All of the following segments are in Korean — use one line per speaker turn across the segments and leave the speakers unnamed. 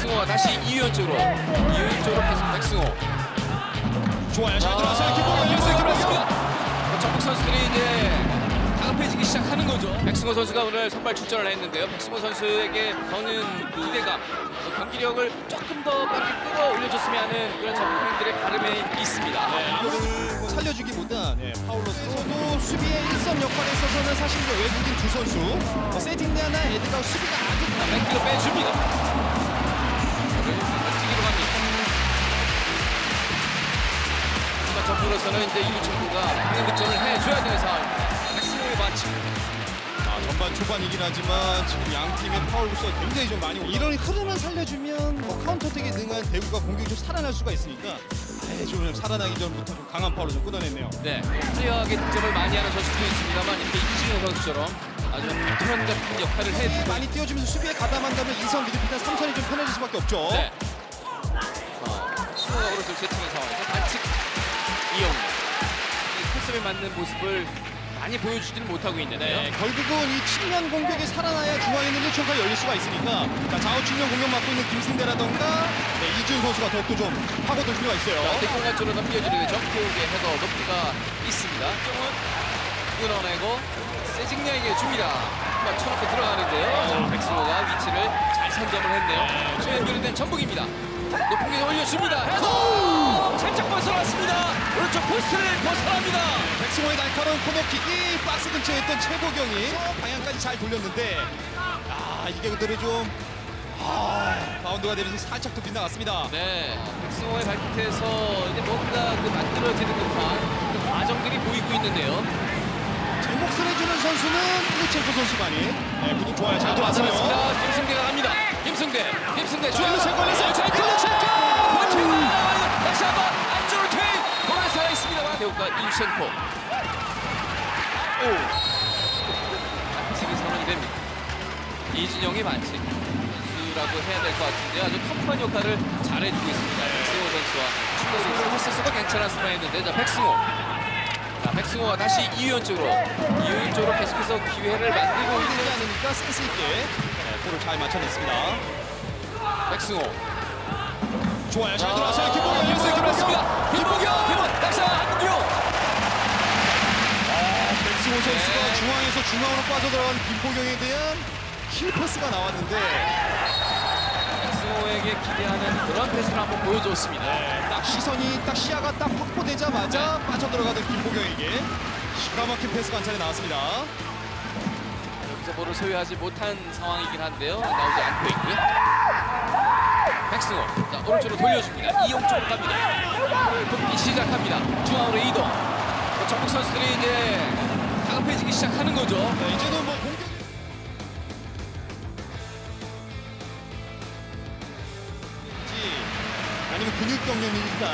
백승호가 다시 이유현 쪽으로 이유현 쪽으로 백승호
좋아요. 잘 들어왔어요.
아,
김보경 김보경.
들어왔습니다. 전북 선수들이 이제 다급해지기 시작하는 거죠. 백승호 선수가 오늘 선발 출전을 했는데요. 백승호 선수에게 그 기대감, 또 경기력을 조금 더 빠르게 끌어올려줬으면 하는 그런 전북 팬들의 바람에 있습니다.
이거를 뭐 살려주기보다 네, 파울로서도 수비의 일선 역할에 있어서는 사실 외국인 두 선수 뭐 세팅네아나 에드가 수비가 아주
자, 백기로 빼줍니다. 전북으로서는 이제 일류첸코가 방향 득점을 해줘야 되는 상황입니다. 백승호의 반칙.
아, 전반 초반이긴 하지만 지금 양 팀의 파울 수가 굉장히 좀 많이 올라- 이런 흐름을 살려주면 뭐 counterattack에 능한 대구가 공격이 좀 살아날 수가 있으니까 아예 좀 살아나기 전부터 좀 강한 파울을 좀 끊어냈네요.
네, 화려하게 득점을 많이 하는 선수도 있습니다만 이렇게 이진호 선수처럼 아주 패턴 같은 역할을 해주고
많이 뛰어주면서 수비에 가담한다면 2선 미드필더 3선이 좀 편해질 수밖에 없죠.
네. 자, 수호가 오른쪽 세팅의 상황에서 반칙 이용. 이 코스에 맞는 모습을 많이 보여주지는 못하고 있는데요.
네, 결국은 이 측면 공격이 살아나야 중앙에 있는 1초가 열릴 수가 있으니까 자, 좌우 측면 공격 맡고 있는 김승대라던가 네, 이준 선수가 더욱더 좀 파고들 필요가 있어요.
자, 대공간 쪽으로 넘겨주는 정태욱의 헤더 높이가 있습니다. 끊어내고 세징야에게 줍니다. 쳐놓고 들어가는데요. 자, 백승호가 위치를 잘 선점을 했네요. 최 연결된 전북입니다. 높은 게 올려줍니다. 헤더! 살짝 벗어났습니다. 오른쪽 포스트를 벗어납니다.
백승호의 날카로운 코너킥 이 박스 근처에 있던 최보경이 방향까지 잘 돌렸는데 아 이게 그대로 좀 아, 바운드가 되면서 살짝 더 빗나갔습니다.
네, 백승호의 발끝에서 이제 뭔가 그 만들어지는 듯한 그 과정들이 보이고 있는데요.
제 몫을 해주는 선수는 일류첸코 선수만이 네, 구도 좋아요. 잘
자,
들어왔어요.
김승대가 갑니다. 김승대, 김승대
걸 일루첸코.
오, 반칙이 선언이 됩니다. 이진영이 반칙. 선수라고 해야 될 것 같은데 아주 터프한 역할을 잘해주고 있습니다. 백승호 선수와 축구 선수 패스수가 괜찮았을 뻔했는데 자 백승호. 자 백승호가 다시 이유현 쪽으로 이유현 쪽으로 계속해서 기회를 만들고
되지 않으니까 센스 있게 네, 골을 잘 맞춰냈습니다.
백승호.
좋아요. 잘 들어왔 중앙으로 빠져들어간 김보경에 대한 킬 패스가 나왔는데
백승호에게 기대하는 그런 패스를 한번 보여줬습니다.
딱 시선이 딱 시야가 딱 확보되자마자 빠져들어가던 김보경에게 기가 막힌 패스가 한 차례 나왔습니다.
여기서 볼을 소유하지 못한 상황이긴 한데요. 나오지 않고 있고요. 백승호, 자 오른쪽으로 돌려줍니다. 이용 쪽으로 갑니다. 돕기 시작합니다. 중앙으로 이동. 뭐 전북 선수들이 이제 다급해지기 시작하는 거죠.
네, 이제는 뭐 공격 아니면 근육 경련이니까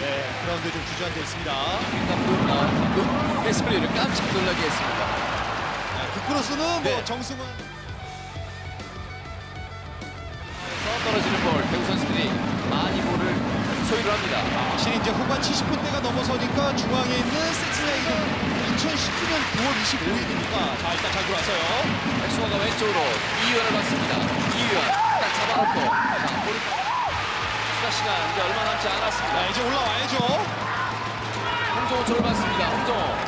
네, 그라운드에 좀 주저앉아 있습니다.
일단 나온 해설위를 깜짝 놀라게 했습니다.
아, 그 크로스는
네.
뭐 정승환
그래서 떨어지는 볼 배우 선수들이 많이 볼을 소유를 합니다.
확실히 이제 후반 70분대가 넘어서니까 중앙에 있는 세츠나이가 2019년 9월 25일이니까 자 일단 잘 들어왔어요.
백승호가 왼쪽으로 이유현을 받습니다. 이유현 딱 잡아놓고 자 볼이 추가 시간 이제 얼마 남지 않았습니다.
자 이제 올라와야죠.
홍정호 쪽을 받습니다. 홍정호